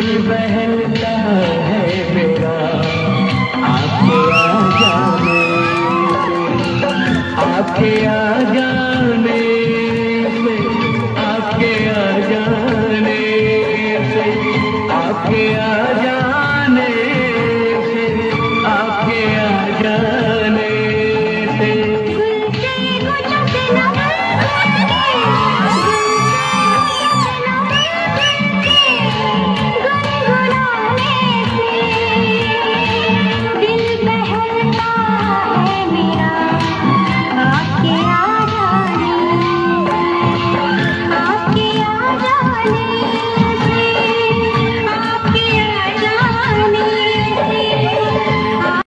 दिल बहलता है मेरा आपके आ जाने आपके आ जाने